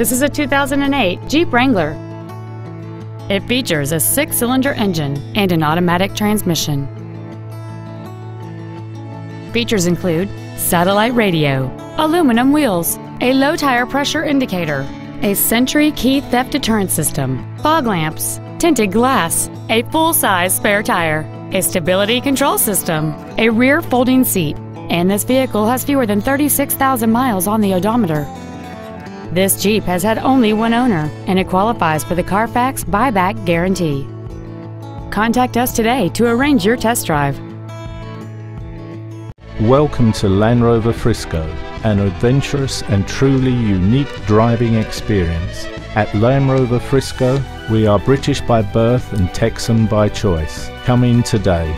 This is a 2008 Jeep Wrangler. It features a six-cylinder engine and an automatic transmission. Features include satellite radio, aluminum wheels, a low tire pressure indicator, a Sentry key theft deterrent system, fog lamps, tinted glass, a full-size spare tire, a stability control system, a rear folding seat, and this vehicle has fewer than 36,000 miles on the odometer. This Jeep has had only one owner, and it qualifies for the Carfax buyback guarantee. Contact us today to arrange your test drive. Welcome to Land Rover Frisco, an adventurous and truly unique driving experience. At Land Rover Frisco, we are British by birth and Texan by choice. Come in today.